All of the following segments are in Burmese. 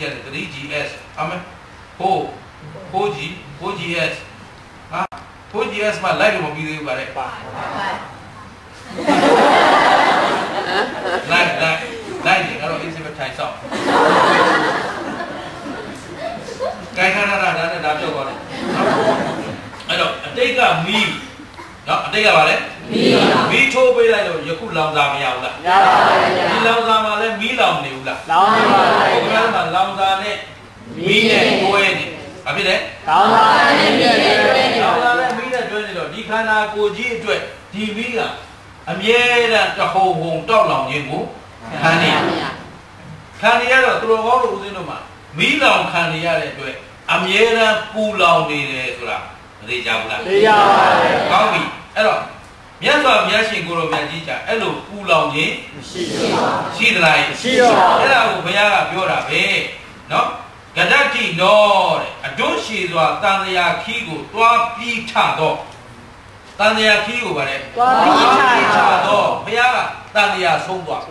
ရတယ် 3GS အမေဟို 4G 4GS ဟာ 4GS မှာလိုက်လို့မပြီးသေးဘူးပါလေပါလိုက်လိုက်လိုက်နေတော့ AC ပဲထိုင်ဆောင်ကိုင်ခါရတာဒါနဲ့ဒါပြောက်သွားတယ်အဲ့တော့အတိတ်ကမီးနော်အတိတ်ကပါလေ မီးမီးထိုးပေးလိုက်တော့ယခုလောင်စာမရဘူးလားရပါပါဗျာဒီလောင်စာမှာလည်းမီးလောင်နေဘူးလားလောင်းနေပါဒီဗျာကမှာလောင်စာနဲ့မီးနဲ့ကိုယ်နေဘာဖြစ်လဲကောင်းပါနဲ့ပြည့်တယ်လောင်စာနဲ့မီးနဲ့တွဲနေတော့ဒီခန္ဓာကိုယ်ကြီးအတွက်ဒီမီးကအမြဲတမ်းတဟုန်ဟုန်တောက်လောင်ခြင်းကိုခံနေခံနေရတော့သူတော်ကောင်းတို့ဦးဇင်းတို့မှာမီးလောင်ခံနေရတဲ့အတွက်အမြဲတမ်းပူလောင်နေတယ်ဆိုတာမသိကြဘူးလားသိရပါတယ်ကောင်းပြီအဲ့တော့ မြတ်စွာဘုရားရှင်ကိုယ်တော်မြတ်ကြီးကအဲ့လိုပူလောင်ခြင်း ရှိပါ ရှိသလား ရှိတော့ အဲ့ဒါကိုဘုရားကပြောတာပဲနော်ဂဒတိနောတဲ့အတွန်းရှိစွာတန်လျာခီးကိုတွားပြီးထတော့တန်လျာခီးကိုဗါတဲ့ သွားပြီးချ ထ တာ တော့ဘုရားကတန်လျာဆုံးသွား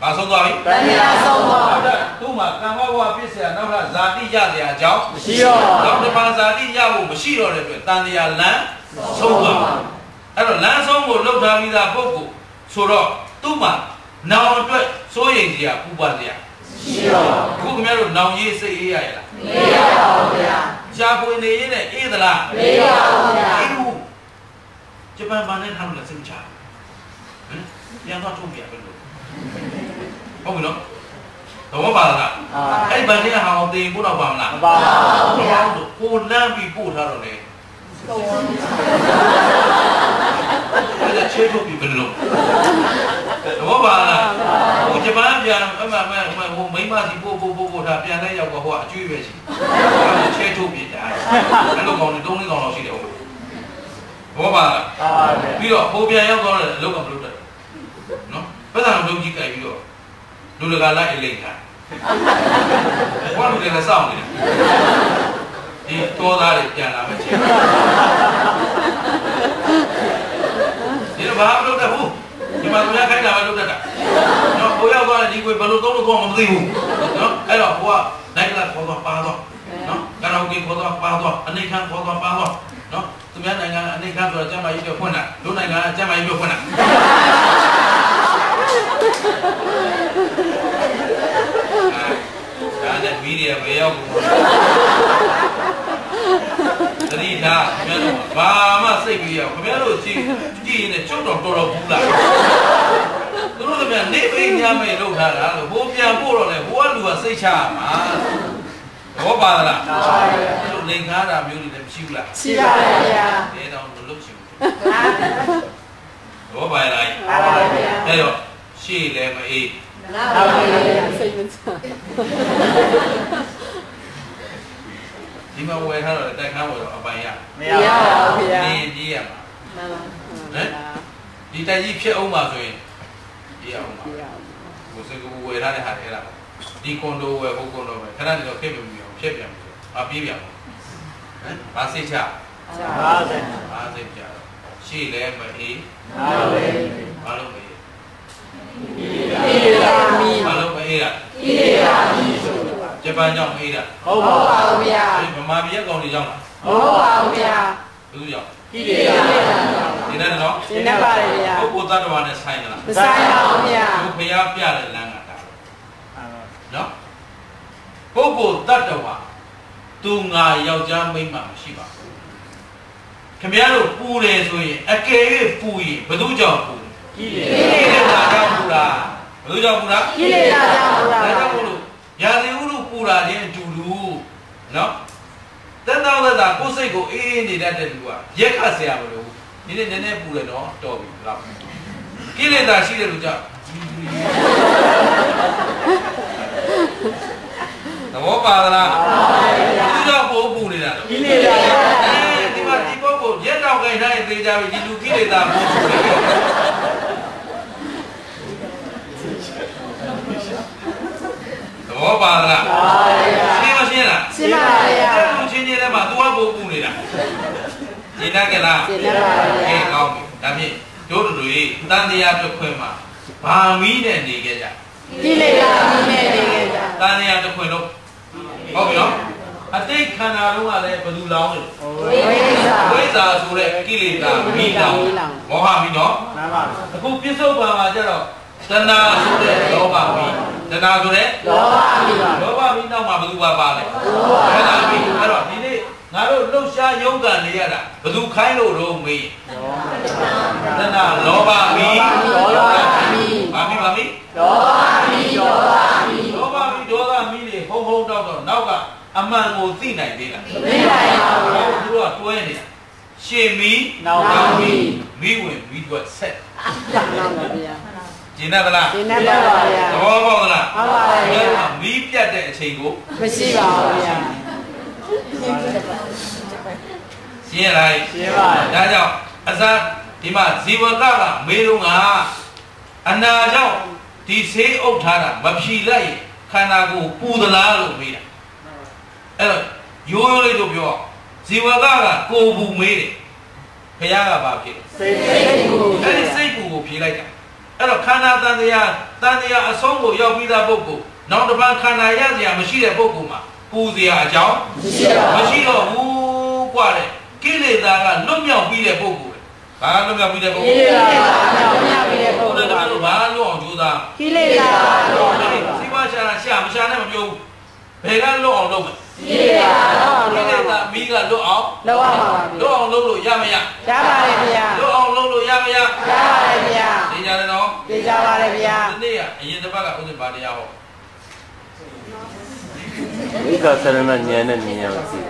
ဘာဆုံးသွားပြီ တန်ရာဆုံးတော့ ဟုတ်တယ်သူ့မှာကံဘဝပြစ်เสียနောက်ထပ်ဇာတိရเสียအကြောင်း မရှိတော့ နောက်တစ်ပါးဇာတိရဖို့မရှိတော့တဲ့အတွက်တန်လျာလမ်းဆုံးသွား အဲ့တော့လမ်းဆုံးကိုလှုပ်ထားပြီးသားပုဂ္ဂိုလ်ဆိုတော့သူ့မှာနောင်အတွက်စိုးရိမ်စရာပူပန်စရာရှိတော့အခုခင်ဗျားတို့နောင်ရေးစိတ်အေးရရလားမေးရပါဗျာရှားပွေနေရင်လည်းအေးသလားမေးရပါဗျာအေးဘူးဂျပန်ဘာနဲ့ထားလို့လဲစိတ်မချဟမ်ပြန်တော့ထုတ်ပြရပဲလို့ဟုတ်ပြီနော်တော့ပါလားအာအဲ့ဒီဘာနဲ့ဟာအောင်တင်ဖို့တော့ပါမလားမပါဘူးဘုရားတို့ကိုလမ်းပြီးပို့ထားတော့လေ အဲ့ဒါချေထုတ်ပြီးဘယ်လိုတော့ပါလားဟိုဂျပန်ပြန်အမှန်မှန်ဟိုမိမစီပို့ပို့ပို့ပို့ထားပြန်လဲရောက်တော့ဟိုအကျွေးပဲရှိချေထုတ်ပြီးတာအဲ့လိုကောင်းနေ၃လေးကောင်းလောက်ရှိတယ်ဟုတ်ဘောပါလားအာဗျာပြီးတော့ဟိုပြန်ရောက်တော့လည်းအလုပ်ကမလုပ်တတ်နော်ပတ်စံလုံးကြီးကြိုက်ပြီးတော့လူတကာလိုက်အလိမ့်ထားဘာလို့လဲစောင့်နေလဲ ဒီတောသားတွေပြန်လာမယ်ချင်းဒီတော့ဘာမလုပ်တတ်ဘူးဒီမှာသူများခိုင်းတာပဲလုပ်တတ်တာနော်ကိုရောက်သွားတယ်ဒီကိုဘယ်လိုသုံးလို့ကောမသိဘူးနော်အဲ့တော့ကိုကလိုက်ကလာခေါ်သွားပါသွားနော်ကာရာအိုကေခေါ်သွားပါသွားအနေခံခေါ်သွားပါသွားနော်သူများနိုင်ငံအနေခံဆိုတော့ကျမကြီးပြောဖွင့်တာလူနိုင်ငံကကျမကြီးပြောဖွင့်တာဒါနဲ့မီဒီယာပဲရောက်ဘူး သတိထားခင်ဗျားတို့ဘာမှစိတ်ကြီးရခင်ဗျားတို့ကြည့်ကြည့်ရင်ကျုပ်တော်တော်တော်ဘူးလားသူတို့ကလည်းနေပိညာမေလုပ်ထားတာလို့ဟိုပြန်ပို့တော့လေဟိုကလူကစိတ်ချရမှာဘောပါလားအာဗျာအဲ့လိုလိန်ကားတာမျိုးတွေလည်းမရှိဘူးလားရှိပါဗျာအဲတော့မလုပ်ချင်ဘူးအာဘောပါလားအာဗျာအဲ့တော့ရှေ့လည်းမအေးနာပါဗျာစိတ်မချ ဒီမှာဝယ်ထားတော့တက်ခန်းဝယ်တော့အပိုင်ရမရပါဘူးဗျာနေကြီးရမှာနာပါဒီတက်ကြီးဖြစ်အောင်ပါဆိုရင်ဒီအောင်ပါပြရကိုစကူဝယ်ထားတဲ့ဟာတွေအဲ့ဒါပါဒီကွန်ဒိုဝယ်ဟိုကွန်ဒိုဝယ်ခဏနေတော့ခက်ပြပြီးအောင်ဖြစ်ပြန်ပြီအပြေးပြန်ပါဟမ်ဘာစိတ်ချပါဗျာဘာစိတ်ချရှေ့လည်းမအေးအာဗျာဘာလို့မအေးဒီလာမီဘာလို့မအေးတာဒီလာမီဆို ဂျပန်ကြောင့်မအေးတာဟုတ်ပါဘူးဗျာဗမာပြည်ကောင်တွေကြောင့်လားဟုတ်ပါဘူးဗျာဘယ်သူကြောင့်ဒီလာဒီနေ့တော့ရှင်းနေပါတယ်ဗျာပုဂ္ဂိုလ်သတ္တဝါနဲ့ဆိုင်လားမဆိုင်ပါဘူးဗျာသူဘုရားပြတဲ့လမ်းကတာနော်ပုဂ္ဂိုလ်တ attva သူငါယောက်ျားမိန်းမမရှိပါဘူးခင်ဗျားတို့ပူတယ်ဆိုရင်အကယ်၍ပူရင်ဘယ်သူကြောင့်ပူလဲဒီလေကိလေသာကြောင့်ပူတာဘယ်သူကြောင့်ပူတာကိလေသာကြောင့်ပူတာဒါကြောင့်မို့လို့ရာဇီဥရု ပူတာချင်းအတူတူနော်တက်တော့သက်သာကိုယ်စိတ်ကိုအေးအေးနေတတ်တဲ့လူကရက်ခတ်เสียမလို့ဒီနေ့နည်းနည်းပူတယ်နော်တော်ပြီဟုတ်ကိလေသာရှိတဲ့လူကြောင့်သဘောပါသလား ဘောပါသလားပါဗျာရှင်းမရှင်းလားရှင်းပါဗျာအဲ့လိုချင်းချင်းထဲမှာ तू ကပိုးပူနေတာရှင်းတတ်ကြလားရှင်းနေပါဗျာအေးကောင်းပြီဒါဖြင့်တို့တို့တွေတန်တရားတစ်ခွင်မှာဘာမီးနဲ့နေခဲ့ကြကိလေသာမီနဲ့နေကြတန်တရားတစ်ခွင်လုံးဟုတ်ပြီနော်အတိတ်ခန္ဓာလုံးကလည်းဘယ်သူလောင်းလဲဝိဇ္ဇာဝိဇ္ဇာဆိုတဲ့ကိလေသာမိလောင်မောဟမိနော်မှန်ပါအခုပြစ္ဆုတ်ပါမှာကျတော့ တဏှာဆိုတဲ့လောဘမိတဏှာဆိုတဲ့လောဘမိပါလောဘမိနောက်မှာဘယ်သူပါပါလဲအဲ့ဒါမိအဲ့တော့ဒီနေ့ငါတို့လှုပ်ရှားရုန်းကန်နေရတာဘယ်သူခိုင်းလို့တော့မေးတဏှာလောဘမိလောဘမိဘာမိဘာမိလောဘမိလောဘမိလောဘမိဒေါသမိတွေဟုံဟုံတောက်တော့နောက်ကအမှန်ကိုသိနိုင်သေးလားသိနိုင်ပါဘူးသူတို့ကတွဲနေတာရှင်မီနောက်ပါမီမိဝင်မိတွက်ဆက်နာမဗျာ ကျင်တတ်သလားဒီနေ့ပါဗျာသဘောပေါက်သလားဟုတ်ပါရဲ့ဗျာမီးပြတ်တဲ့အချိန်ကိုမရှိပါဘူးဗျာရှင်းရလိုက်ရှင်းပါဒါကြောင့်အစဒီမှာဇီဝကကမေးတော့ကအနာကြောင့်ဒီဆေးအုပ်ထားတာမဖြီလိုက်ရင်ခန္ဓာကိုယ်ပူသလားလို့မေးတာအဲ့တော့ရိုးရိုးလေးတို့ပြောဇီဝကကကိုယ်ပူမေးတယ်ဘုရားကဘာဖြစ်လဲစိတ်စိတ်ကိုအဲ့ဒီစိတ်ပူကိုဖြေလိုက်တာ အဲ့တော့ခန္ဓာတန်တရားတန်တရားအဆုံးကိုရောက်ပြီးသားပုဂ္ဂိုလ်နောက်တစ်ပတ်ခန္ဓာရစရာမရှိတဲ့ပုဂ္ဂိုလ်မှာပူစရာအကြောင်း မရှိပါ မ ဘူး ရှိတော့ဘူးกว่าတဲ့ကိလေသာကလွတ်မြောက်ပြီးတဲ့ပုဂ္ဂိုလ်ပဲဘာကလွတ်မြောက်ပြီးတဲ့ပုဂ္ဂိုလ် ကိလေသာမြောက်မြောက်ပြီးတဲ့ပုဂ္ဂိုလ် ဒါ ပါ ကဘာလွတ်အောင်ကြိုးစား ကိလေသာလောဘ စီဝါရှာရှာမရှာနဲ့မပြောဘူးဘယ်ကလွတ်အောင်လုပ်မလဲ ကိလေသာလောဘ ကိလေသာမိကလွတ်အောင် လောဘပါပါ လွတ်အောင်လုပ်လို့ရမရ ရပါတယ်ဗျာ လွတ်အောင်လုပ်လို့ရမရ ရပါတယ်ဗျာ ျာ သိကြတယ်နော်သိကြပါတယ်ဗျာဒီနေ့ကအရင်တစ်ပတ်ကဥစဉ်ပါတရားဟောဝိကသရဏဉာဏ်နဲ့ဉာဏ်ကိုကြည့်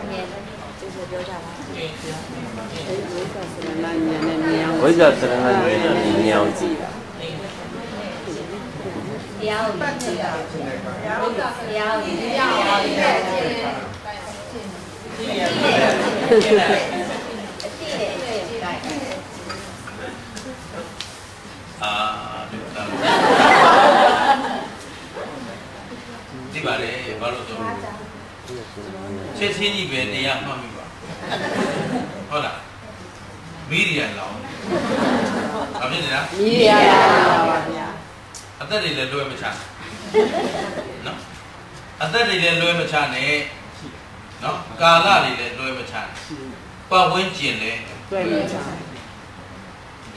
နာဉာဏ်နဲ့ဉာဏ်ဝိကသရဏဉာဏ်နဲ့ဉာဏ်ကိုကြည့်တရားကိုကြည့်တာတရားကိုတရားကိုတရားကိုကြည့်တယ်အတိနဲ့အတိကြိုက် အာဒီကဒီပါလေဘာလို့ဆိုချက်ချင်းကြီးပဲတရားမှတ်မိပါဟုတ်လားမီဒီယာလောင်းဘာဖြစ်နေတာမိရရပါပါဗျာအသက်တွေလည်းလွဲမချနော်အသက်တွေလည်းလွဲမချနဲ့နော်ကာလတွေလည်းလွဲမချနဲ့ပတ်ဝန်းကျင်လည်းတွေ့လို့ချာ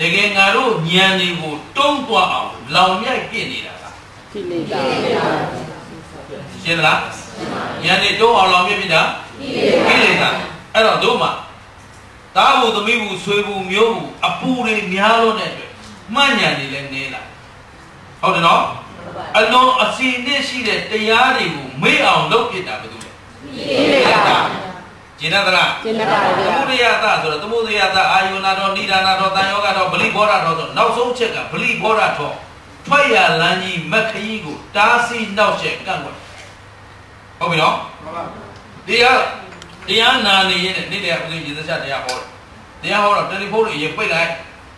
တကယ်ငါတို့ဉာဏ်တွေကိုတုံးသွားအောင်လောင်မြိုက်ပြစ်နေတာကကိလေသာရှင်းသလားဉာဏ်တွေတုံးအောင်လောင်မြိုက်ပြစ်တာကိလေသာအဲ့တော့တို့မှာတာဘူးသမီးဘူးဆွေဘူးမျိုးဘူးအပူတွေများလို့တဲ့အတွက်မှတ်ဉာဏ်တွေလည်းနေလာဟုတ်တယ်နော်အလုံးအစီနဲ့ရှိတဲ့တရားတွေကိုမေ့အောင်လုပ်ပြစ်တာဘယ်သူလဲကိလေသာ ကျင်တတ်သလားကျင့်တတ်ပါဗျာသမုဒယသဆိုတော့သမုဒယသအာယုနာတော်နိဒာနာတော်တန်ယောဂတော်ဗလိဘောဓတော်ဆိုနောက်ဆုံးချက်ကဗလိဘောဓတော်ထွက်ရလန်းကြီးမက်ခကြီးကိုတားဆီးနှောက်ချက်ကန့်ကွက်ဟုတ်ပြီနော်မှန်ပါတရားတရားနာနေရင်နေ့တည်းဦးဇင်းရေသချတရားဟောတယ်တရားဟောတော့တယ်လီဖုန်းတွေရင်ပိတ်လိုက်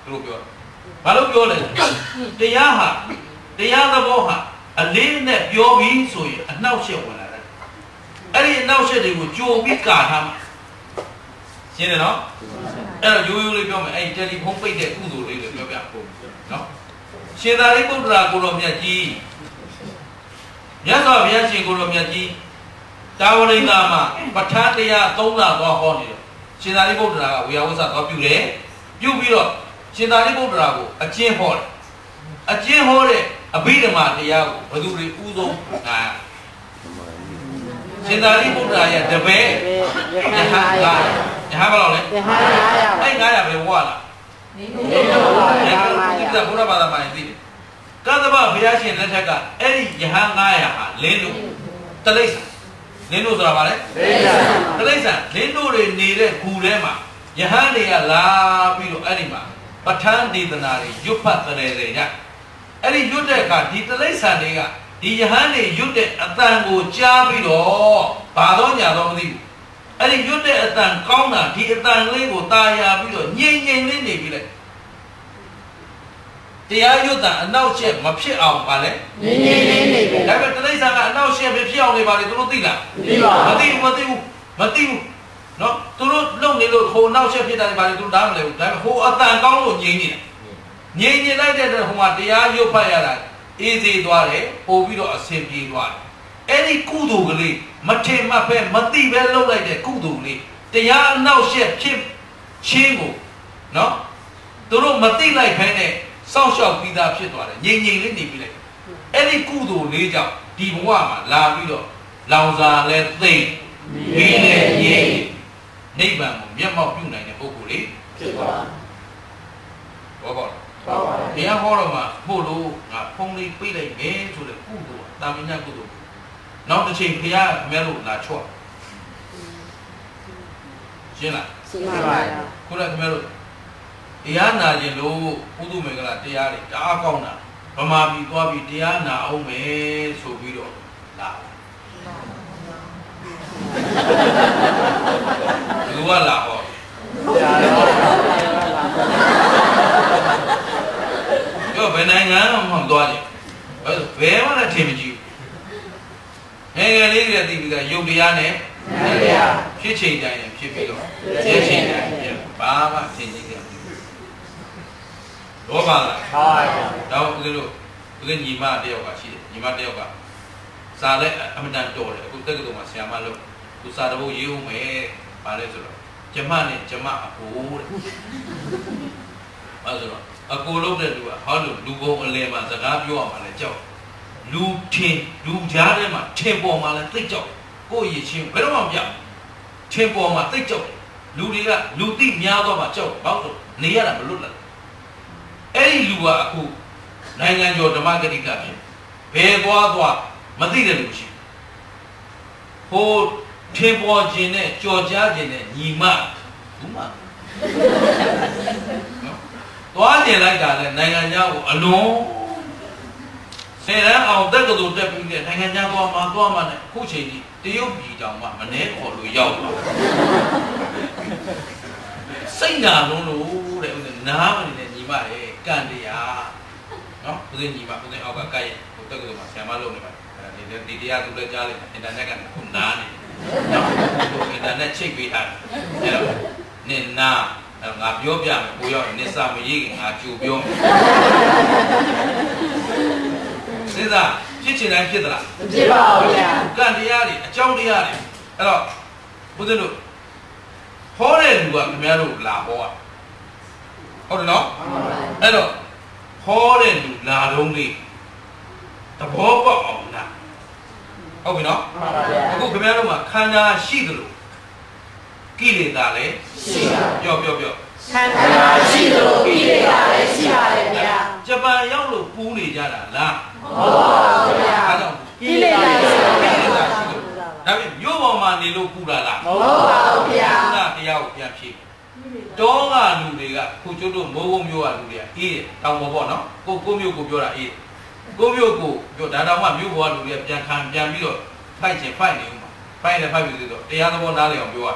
သူတို့ပြောဘာလို့ပြောလဲတရားဟာတရားသဘောဟာအလေးနဲ့ပြောပြီးဆိုရင်အနှောက်အယှက်ဝင်လာတယ် အဲ့ဒီအနှောက်အယှက်တွေကိုကြိုပြီးကာထားမှာရှင်းတယ်နော်အဲ့တော့ရိုးရိုးလေးပြောမယ်အဲ့ဒီတယ်လီဖုန်းပိတ်တဲ့ကုသိုလ်လေးတွေပြောပြဖို့နော်ရှင်သာရိပုတ္တရာကိုတော်မြတ်ကြီးမြတ်စွာဘုရားရှင်ကိုတော်မြတ်ကြီးတာဝရိန္ဒာမှာပဋ္ဌာန်းတရား၃လသွားဟောနေတယ်ရှင်သာရိပုတ္တရာကဝေယဝဆသွားပြုတယ်ပြုပြီးတော့ရှင်သာရိပုတ္တရာကိုအကျင့်ဟောတယ်အကျင့်ဟောတဲ့အဘိဓမ္မာတရားကိုဘယ်သူတွေဥဆုံးငါ ရှင်သာရိပုတ္တရာရဲ့တပည့်ဘယ်ရယဟဟန်းန်နာကရယဟန်ဘယ်လောက်လဲရဟန်းနာရပါအဲ့900ပဲဝါလာဒီလိုပါအဲ့ရဒါပါဒီရကဘုရားဘာသာမှာသိတယ်ကသဗ္ဗဘုရားရှင်လက်ထက်ကအဲ့ဒီယဟန်900ဟာလင်းလို့တလိ္ဆာလင်းလို့ဆိုတာဗာလဲဒိဋ္ဌာတလိ္ဆန်လင်းတို့တွေနေတဲ့ဂူထဲမှာယဟန်တွေကလာပြီးတော့အဲ့ဒီမှာပဋ္ဌာန်းဒေသနာတွေရွတ်ဖတ်တယ်တွေညအဲ့ဒီရွတ်တဲ့အခါဒီတလိ္ဆန်တွေက ဒီယဟန်တွေရွတ်တဲ့အတန်ကိုကြားပြီးတော့ဘာတော့ညာတော့မသိဘူးအဲ့ဒီရွတ်တဲ့အတန်ကောင်းတာဒီအတန်လေးကိုตาရပြီးတော့ငြိမ်ငြိမ်လေးနေပြီးလိုက်တရားရွတ်တာအနောက်ချက်မဖြစ်အောင်ပါလေငင်းငင်းလေးနေပြီဒါပေမဲ့တလိ္ဆန်ကအနောက်ချက်ပဲဖြစ်အောင်နေပါလေသူတို့သိလားဒီပါမသိဘူးမသိဘူးမသိဘူးနော်သူတို့လုံနေလို့ဟိုနောက်ချက်ဖြစ်တာတွေပါလေသူတို့ဒါမှမလဲဘူးဒါပေမဲ့ဟိုအတန်ကောင်းလို့ငြိမ်နေတာငြိမ်နေလိုက်တဲ့အတွက်ဟိုမှာတရားရုပ်ဖတ်ရတာ အေးစေးသွားတယ်ပို့ပြီးတော့အဆင်ပြေသွားတယ်အဲ့ဒီကုသိုလ်ကလေးမထင်မှတ်ပဲမသိပဲလုပ်လိုက်တဲ့ကုသိုလ်ကလေးတရားအနောက်ရှက်ဖြစ်ချင်းကိုနော်သူတို့မသိလိုက်ခဲနဲ့စောင့်ရှောက်ပြီးသားဖြစ်သွားတယ်ငြိမ်ငြိမ်လေးနေပြီးလိုက်အဲ့ဒီကုသိုလ်လေးကြောင့်ဒီဘဝမှာလာပြီးတော့လောင်စာလဲသိမ့်ပြီးနဲ့ငြိမ်နိဗ္ဗာန်ကိုမျက်မှောက်ပြုနိုင်တဲ့ပုဂ္ဂိုလ်လေးဖြစ်ပါဘောပေါ့လား ပါပါဘုရားဟောတော့မှဖို့လို့ငါဖုံးလေးပြေးလိုက်မယ်ဆိုတဲ့ကုသိုလ်တာမညကုသိုလ်နောက်တစ်ချိန်ဘုရားအမဲလို့လာချော့ရှင်းလားရှင်းပါပါခုနကခင်ဗျားတို့တရားနာခြင်းလို့ဥဒုမေကလာတရားတွေတအားကောင်းတာဗမာပြည်သွားပြီးတရားနာအောင်မယ်ဆိုပြီးတော့လာလူကလာဟောတရားတော် ပြောဘယ်နိုင်ငံမှမသွားကြဘူးဘယ်မှလည်းထင်မကြည့်ဘူးငယ်ငယ်လေးတွေတည်ပြီးကရုပ်တရားနဲ့ဖြစ်ချိန်တိုင်းရင်ဖြစ်ပြီးတော့ဖြစ်ချိန်တိုင်းဖြစ်ဘာမှထင်ကြည့်ကြဘူးတော့ပါလားဟာပါတော့ဦးဇင်းတို့ဦးဇင်းညီမတယောက်ကရှိတယ်ညီမတယောက်ကစာလဲအမတန်တော်တယ်အခုတက္ကသိုလ်မှာဆရာမလုပ်သူစာတပုတ်ရေးဦးမယ်ပါလဲဆိုတော့ကျမနဲ့ကျမအကိုတဲ့အဲဆိုတော့ အကိုလုပ်တဲ့လူကဟောလို့လူဘုံအလဲမှာစကားပြောရမှာလဲကြောက်လူထင်လူကြားထဲမှာထင်ပေါ်မှာလဲသိကြောက်ကိုယ့်ရည်ချင်းဘယ်တော့မှမပြောက်ထင်ပေါ်မှာသိကြောက်လူတွေကလူသိများတော့မှကြောက်ဘာလို့နေရတာမလွတ်လားအဲ့ဒီလူကအခုနိုင်ငံကျော်ဓမ္မဂတိကဖြစ်ဘယ်သွားသွားမသိတဲ့လူရှိဟိုထင်ပေါ်ခြင်းနဲ့ကြော်ကြားခြင်းနဲ့ညီမဘူးမနော် သွားကျင်လိုက်တာလဲနိုင်ငံခြားကိုအလုံးဆယ်တန်းအောင်တက္ကသိုလ်တက်ပြီးတဲ့နိုင်ငံခြားသွားမှာသွားမှာနဲ့ခုချိန်ကြီးတရုတ်ပြည်တောင်မှမနှဲခေါ်လို့ရောက်သွားစိတ်နာလုံးလို့တဲ့ဦးဇင်းနားမနေတဲ့ညီမရဲ့ကံတရားနော်ဦးဇင်းညီမဦးဇင်းအောက်ကကဲ့ရဲ့ဟိုတက္ကသိုလ်မှာဆရာမလုပ်နေပါတယ်အဲဒီဒီတရားသူလည်းကြားလိုက်အင်တာနက်ကခုနားနေနော်ဟိုအင်တာနက်ချိတ်ပေးထားတယ်အဲ့တော့နင်နာအဲ့ ငါပြောပြမယ်ကိုရောက်နစ်စာမရေးခင်ငါကြိုပြောမယ်စဉ်းစားဖြစ်ချင်တိုင်းဖြစ်သလားမဖြစ်ပါဘူးဗျာကံတရားတွေအကြောင်းတရားတွေအဲ့တော့ဘုရားတို့ဟောတဲ့လူကခင်ဗျားတို့လာဟောอ่ะဟုတ်တယ်နော်အဲ့တော့ဟောတဲ့လူလာတော့လေးသဘောပေါက်အောင်လားဟုတ်ပြီနော်ပါပါဗျာအခုခင်ဗျားတို့မှာခန္ဓာရှိသလို ကိလေသာလည်းရှိပါပြောပြောပြောခန္ဓာရှိလို့ပြီးရတာလည်းရှိပါတယ်ဗျာဂျပန်ရောက်လို့ပူးနေကြတာလားဟုတ်ပါဘူးဗျာအားကြောင့်ကိလေသာရှိလို့ကိလေသာရှိလို့ဒါပြင်မြို့ပေါ်မှာနေလို့ပူတာလားဟုတ်ပါဘူးဗျာဘုရားတရားကိုပြန်ဖြေတောကလူတွေကခုကျွတ်တို့မိုးဘုံမျိုးကလူတွေကအေးတယ်တောင်ပေါ်ပေါ့နော်ကိုကိုမျိုးကိုပြောတာအေးကိုမျိုးကိုပြောဒါတောင်မှမျိုးပေါ်ကလူတွေကပြန်ခံပြန်ပြီးတော့ဖိုက်ချင်ဖိုက်နေဦးမှာဖိုက်တယ်ဖိုက်ပြီးတော့တရားသဘောနားလည်အောင်ပြောရ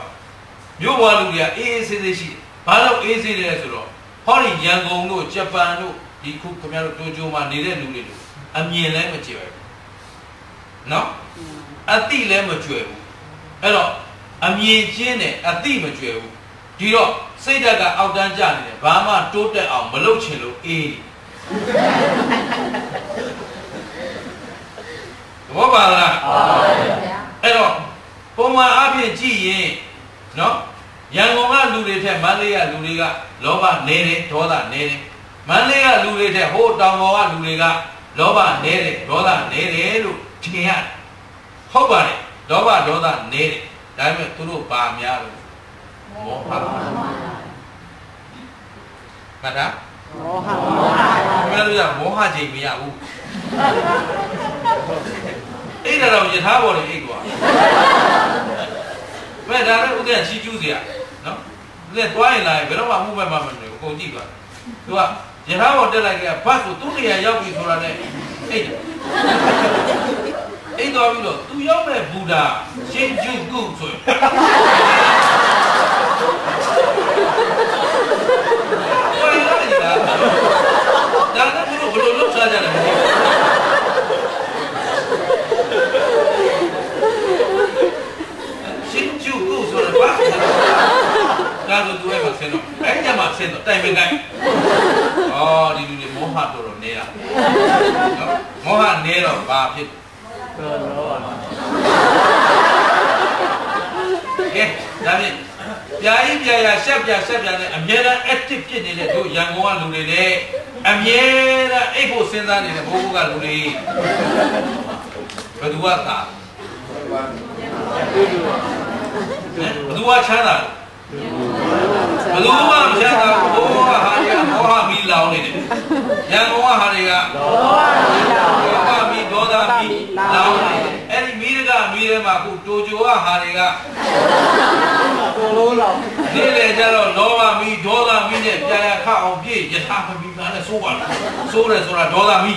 မျိုးပေါ်ကလူတွေကအေးအေးဆေးဆေးရှိတယ်ဘာလို့အေးဆေးတယ်ဆိုတော့ဟောဒီရန်ကုန်တို့ဂျပန်တို့ဒီခုခင်ဗျားတို့တိုကျိုမှာနေတဲ့လူတွေတို့အမြင်လည်းမကြည့်ပဲနော်အတိလည်းမကြွယ်ဘူးအဲ့တော့အမြင်ချင်းနဲ့အတိမကြွယ်ဘူးဒီတော့စိတ်ဓာတ်ကအောက်တန်းကျနေတယ်ဘာမှတိုးတက်အောင်မလုပ်ချင်လို့အေးသဘောပါလားဟုတ်ပါဗျာအဲ့တော့ပုံမှန်အဖြစ်ကြည့်ရင်နော် ရန်ကုန်ကလူတွေထက်မန္တလေးကလူတွေကလောဘနည်းတယ်ဒေါသနည်းတယ်မန္တလေးကလူတွေထက်ဟိုတောင်ပေါ်ကလူတွေကလောဘနည်းတယ်ဒေါသနည်းတယ်လို့ထင်ရတယ်ဟုတ်ပါတယ်လောဘဒေါသနည်းတယ်ဒါပေမဲ့သူတို့ပါများလို့မောဟမှတ်တာမောဟမောဟခင်ဗျားတို့ကမောဟချိန်မရဘူးအဲ့ဒါတော့ယထာဘော်တွေအိတ်ကွာမဲ့ဒါလည်းဥဒ္ဒရာချီကျူးစရာ နော်ဥဒ္ဒရာတွားရင်လာရင်ဘယ်တော့မှမှုမဲ့မှမနေဘူးအကုန်ကြည့်သွားသူကယထာဘော်တက်လိုက်ကြဘတ်ဆိုသူ့နေရာရောက်ပြီဆိုတာနဲ့အိတ်အိတ်တော်ပြီးတော့သူရောက်မဲ့ဘူတာရှင်ကျူကုဆိုရင် ကြမှာဖြစ်တော့တိုင်ပင်ကိုင်းအော်ဒီလူတွေမောဟတော်တော်နေတာနော်မောဟနေတော့ဘာဖြစ်တော်တော်ကဲဒါဖြင့်ပြာကြီးပြာရရှက်ပြာရှက်ပြာနဲ့အမြဲတမ်း active ဖြစ်နေတဲ့တို့ရန်ကုန်ကလူတွေနဲ့အမြဲတမ်းအိပ်ဖို့စဉ်းစားနေတဲ့ဘိုးဘိုးကလူတွေဘသူကသာဘသူကချမ်းသာလဲ ဘယ်သူမှမချမ်းသာဘူးဘိုးဘိုးကဟာရမောဟမီလောင်နေတယ်ရန်ကုန်ကဟာတွေကလောဟမီဒေါသမီလောင်နေတယ်အဲ့ဒီမီးကမီးထဲမှာအခုတိုဂျိုကဟာတွေကကိုလုံးလောက်နေ့လေကျတော့လောဘမီဒေါသမီနဲ့ကြာရခအောင်ပြည့်ယထာမမီပါနဲ့စိုးပါလားစိုးတယ်ဆိုတာဒေါသမီ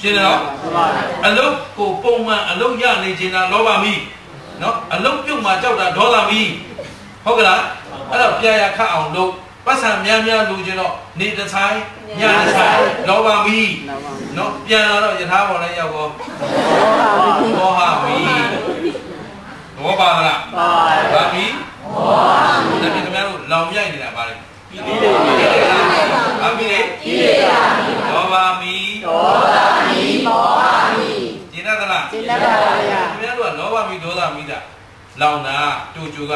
ရှင်းတယ်နော်အလုတ်ကိုပုံမှန်အလုတ်ရနေချင်တာလောဘမီနော်အလုတ်ပြုတ်မှကြောက်တာဒေါသမီဟုတ်ကလား အဲ့တော့ကြာရခအောင်လို့ပတ်စံများများလူချင်တော့နေတဆိုင်ညတဆိုင်လောဘမီနော်ပြန်လာတော့ယထာပေါ်လည်းရောက်တော့ဒေါဟမီဘောပါလားပါဘာမီဒါပြင်ခင်ဗျားတို့လောင်မြိုက်နေတာဗါလေပြီးသေးတယ်ဘာမီလေဒီရတာဒေါဘာမီဒေါသမီမောဟမီကျင်တတ်သလားစိတ်လက်ပါဗျာခင်ဗျားတို့ကလောဘမီဒေါသမီတာလောင်တာတူတူက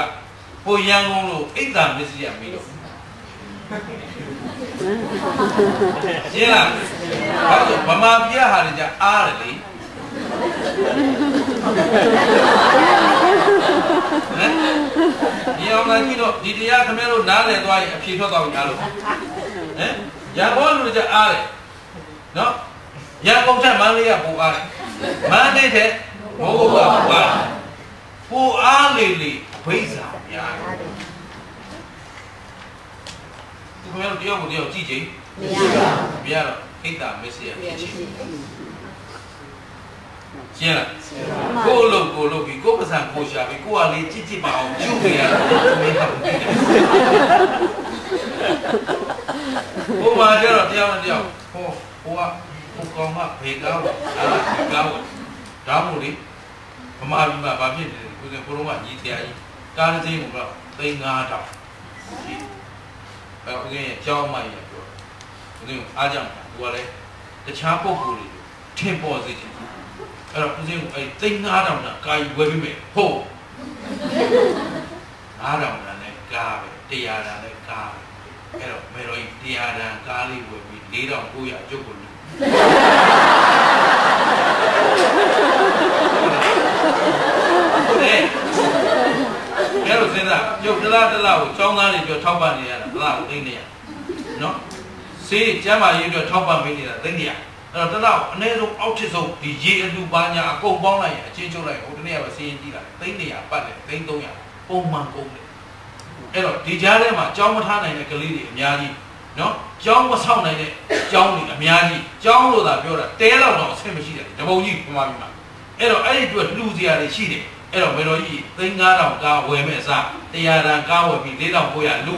ဟိုရန်ကုန်လို့အိတ်တာမစ္စရိယမီတော့ရှင်းလားဘာလို့ဗမာပြည်ဟာတွေကြအားတယ်လေဟမ်ဒီအောင်လာကြည့်တော့ဒီတရားခင်ဗျားတို့နားလည်သွားရင်အဖြေထွက်သွားပြီအားလို့ဟမ်ရန်ကုန်လူတွေကြအားတယ်နော်ရန်ကုန်ချက်မန္တလေးကပူအားတယ်မန္တလေးတဲ့ဘိုးဘုရားပူအားတယ်ပူအားလေလေ ဘိဇာများတယ်ဒီခင်ဗျားတို့တယောက်ကိုတယောက်ကြည့်ကြည့်မရပါဘူးမရတော့အိတ်တာမစ္စရိယဖြစ်ချင်းရှင်းလားကိုယ်လို့ကိုယ်လို့ပြီးကိုယ်ပစံကိုရှာပြီးကိုယ်ကလေးကြည့်ကြည့်ပါအောင်ကျုပ်နေရတယ်မင်းကဘူးဘုမာကျတော့တရားမတရားဟောဟိုကဟိုကောင်ကဘေကားပေါ့အဲ့ဒါဘေကားပေါ့ဒါမို့လေဗမာပြည်မှာဗာဖြစ်နေတယ်ကိုယ်ကဘုလုံးကညီတရားကြီး ကားတစ်စိမ်းကတော့သိန်း9000ဒီအဲ့ဦးကင်းရဲ့ကြောင်းမကြီးပြောဦးကင်းအားကြောင့်သူကလည်းတခြားပုံကိုယ်တွေထင်ပေါ်စေချင်တယ်အဲ့တော့ဦးကင်းကအဲ့သိန်း9000နဲ့ကာကြီးဝယ်ပြီးမယ်ဟုတ်9000နဲ့ကားပဲ100နဲ့ကားပဲအဲ့တော့မေတော်ကြီး100တန်ကားလေးဝယ်ပြီး4900ကျုပ်ကိုလူဟုတ်တယ်။အဲ့လိုစဉ်းစားကျုပ်တစ် လားတစ်လားကိုចောင်းသားတွေပြောထောက်ပံ့နေရတာတစ်လားကိုသိနေရနော်။စေးကျမ်းမာရေးအတွက်ထောက်ပံ့ပေးနေတာသိနေရ။အဲ့တော့တစ်လားအနည်းဆုံးအောက်ထစ်ဆုံးဒီရေအလူပါညာအကုန်ပေါင်းလိုက်ရင်အချင်းချုပ်လိုက်ဟိုတနေ့ကပဲစေးရင်ကြည့်လိုက်သိနေရပတ်တယ်သိ300ပုံမှန်ကုန်တယ်။အဲ့တော့ဒီကြားထဲမှာကြောင်းမထားနိုင်တဲ့ကလေးတွေအများကြီးနော်ကြောင်းမဆောက်နိုင်တဲ့ကြောင်းတွေအများကြီးကြောင်းလို့သာပြောတာတဲလောက်တော့အဆင်မရှိတယ်တပုံကြီးပြမပြမှာအဲ့တော့အဲ့ဒီအတွက်လှူစရာတွေရှိတယ် အဲ့တော့မေတော်ကြီးသိန်း9000ကားဝယ်မဲ့အစား100တန်ကားဝယ်ပြီး4900လူ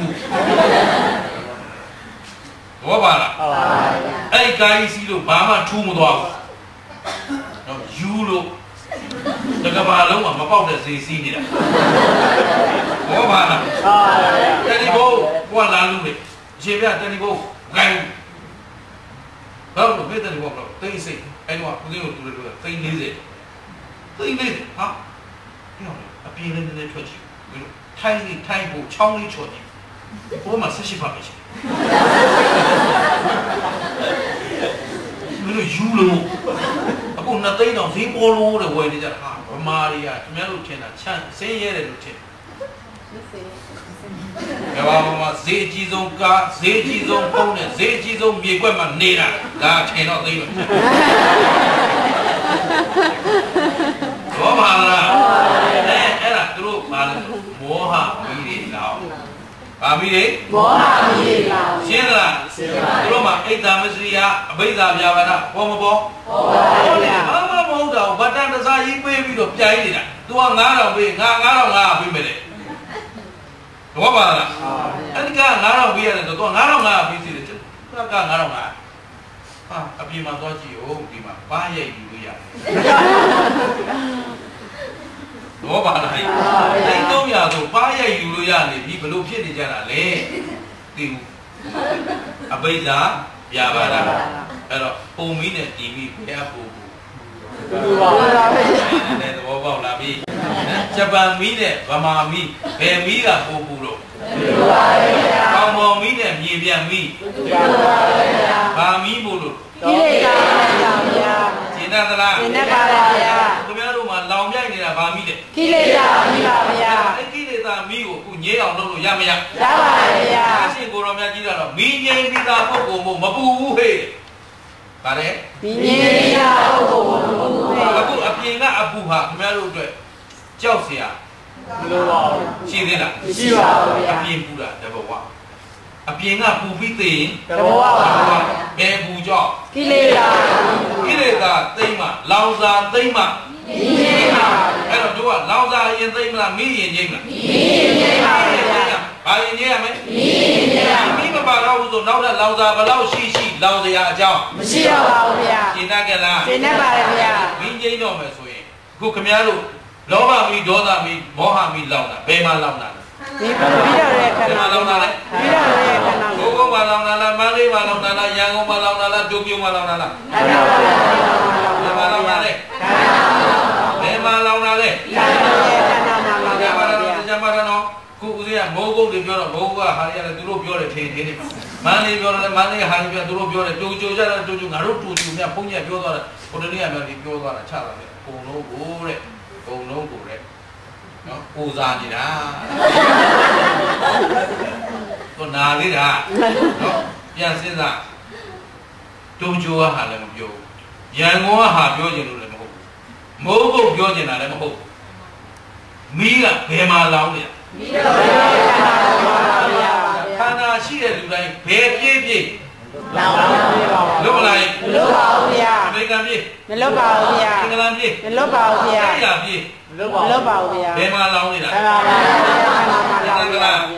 ဘောပါလားဟုတ်ပါဗျာအဲ့ဒီကားကြီးစီးလို့ဘာမှထူးမသွားဘူးနော်ယူလို့တကဘာလုံးကမပေါက်တဲ့ဈေးစီးနေတာဘောပါလားဟုတ်ပါဗျာတဏီဘိုးဘွာလာလူလေအရှင်ပြတဏီဘိုးဂိုင်းဘာလို့မေတ္တနီဘိုးဘလို့သိစိတ်အဲ့တော့ဦးဇင်းကိုတူတယ်တူတယ်သိ40သိ40ဟာ ပြောင်းအပြင်းလေးနည်းထွက်ကြည့်ဘယ်လိုထိုင်းလေးထိုင်းဖို့ချောင်းလေးချော်ကြည့်ဘိုးမှာဆက်ရှိပါပဲရှင်မင်းတို့ယူလို့အခုနှစ်သိန်းတောင်ဈေးပေါ်လို့တဲ့ဝယ်နေကြတာဟာဗမာတွေကခင်ဗျားတို့ထင်တာချမ်းဆင်းရဲတယ်လို့ထင်ကဘာမှာဈေးအကြီးဆုံးကားဈေးအကြီးဆုံးဖုန်းနဲ့ဈေးအကြီးဆုံးမြေကွက်မှာနေတာဒါထင်တော့သိမယ် ဘောပါလားအဲအဲ့ဒါသူတို့ပါလဲမောဟမီးတွေလောက်ပါမီးတွေမောဟမီလာရှင်းသလားရှင်းပါသူတို့မှာအိတ်တာမစရိယအဘိဓါဗျာပါဒဘောမဘောဟုတ်ပါဗျာဘာမှမဟုတ်တော့ဗတ္တန်တစားကြီးပေးပြီးတော့ပြိုင်းနေတာ तू က9000ပေးငါ9500ပေးမယ်လေဘောပါလားအဲ့ဒီက9000ပေးရတယ်ဆိုတော့9500ပေးစီတယ်ကျွန်တော်က9500 ဟာအပြင်မှာသွားကြည့်ဦးဒီမှာပါးရိုက်ယူလို့ရတယ်တော့ပါလားအဲ့300ဆိုပါးရိုက်ယူလို့ရနေပြီဘလို့ဖြစ်နေကြတာလဲသိဘူးအဘိဓါပြပါလားအဲ့တော့ပုံမီးနဲ့တီဗီဘယ်အပူဘူးတူပါဗျာနည်းနည်းသဘောပေါက်လာပြီဂျပန်မီးနဲ့ဗမာမီးဘယ်မီးကပိုပူလို့လူပါပဲ ဗျာ ကောင်းမောင်မီးနဲ့မြေပြန်မီး လူပါပဲဗျာ ဗာမီးပို့လို့ ကိလေသာနဲ့ကြောင့်ဗျာ ရှင်းတတ်သလား သင်တတ်ပါလားဗျာ ခင်ဗျားတို့မှာလောင်ပြိုက်နေတာဗာမီးတဲ့ ကိလေသာမိပါဗျာ အဲ့ကိလေသာမီးကိုအခုငြိအောင်လုပ်လို့ရမရ ရပါတယ်ဗျာ အရှင်ကိုရောမြတ်ကြီးကတော့မီးငြိမ်းပြီးသားပုဂ္ဂိုလ်မို့မပူဘူးဟဲ့ဗါတယ် ဒီငြိမ်းရပုဂ္ဂိုလ်ဘုရား အခုအပြင်ကအပူဟာခင်ဗျားတို့အတွက်ကြောက်เสีย မလိုပါဘူး ရှိသေးလား ရှိပါဘူးဗျာ အပြင်ပူတာတဘဝ အပြင်ကပူပြီးသိရင်တဘောပါဗျာဘယ်ပူကြောက်ကိလေသာကိလေသာသိမ့်မှလောင်စာသိမ့်မှဒီငြိမ်းပါအဲ့တော့တို့ကလောင်စာရင်သိမ့်မလားမီးရင်ငိမ့်မလားဒီငြိမ်းပါဗျာဘာရင်ငိမ့်ရမလဲဒီငြိမ်းပါမီးမပါတော့ဘူးဆိုနောက်ထပ်လောင်စာဘယ်လောက်ရှိရှိလောင်စရာအကြောင်းမရှိတော့ပါဘူးဗျာရှင်းတတ်ကြလားသင်တတ်ပါတယ်ဗျာမင်းငိမ့်တော့မယ်ဆိုရင်အခုခမည်းတော်လောဘမီဒေါသမီမောဟမီလောင်တာဘယ်မှာလောင်တာလဲ ဒီပြီးတော့ရဲ့ခဏပြီးတော့ရဲ့ခဏဘိုးဘုံမှာလောင်တာလားမန္တလေးမှာလောင်တာလားရန်ကုန်မှာလောင်တာလားတိုကျိုမှာလောင်တာလားအဲ့တော့ပါဗျာဘယ်မှာလောင်တာလဲဘယ်မှာလောင်တာလဲခဏရဲ့ခဏမှာပါကျဗျာမ်းပါတော့ကျမ်းပါတော့ခုဦးဇင်းကမိုးကုတ်တွေပြောတော့မိုးကုတ်ကဟာရတယ်သူတို့ပြောတယ်ထင်ထင်နေမန္တလေးပြောတယ်မန္တလေးဟာတွေပြောသူတို့ပြောတယ်တိုကျိုကြတော့တိုကျိုငါတို့တိုကျိုမြတ်ဘုန်းကြီးပြောသွားတယ်ဟိုတနေ့ကပြောပြီးပြောသွားတာချတာလေအကုန်လုံးကိုတဲ့အကုန်လုံးကိုတဲ့ နော်ပူစားနေတာကိုနာလေးတာနော်ပြန်စဉ်းစားတိုကျိုကဟာလည်းမပြောဘူးရန်ကုန်ကဟာပြောချင်လို့လည်းမဟုတ်ဘူးမိုးကုတ်ပြောချင်တာလည်းမဟုတ်ဘူးမီးကဘယ်မှာလောင်းနေလဲပြီးတော့ရဲ့ခဏမှာပါဗျာခန္ဓာရှိတဲ့လူတိုင်းဘယ်ပြေးပြေး လောင်းပါဗျာလွတ်မလားမလွတ်ပါဘူးဗျာအမေရိကန်ပြေးမလွတ်ပါဘူးဗျာအင်္ဂလန်ပြေးမလွတ်ပါဘူးဗျာအဲ့ရပြေးမလိုမပါလွဘူးတ်ပါဘူးဗျာဘယ်မှာလောင်းနေတာခဏပါဗျာခဏမှာလောင်းပါဗျာမလွတ်ပါဘူး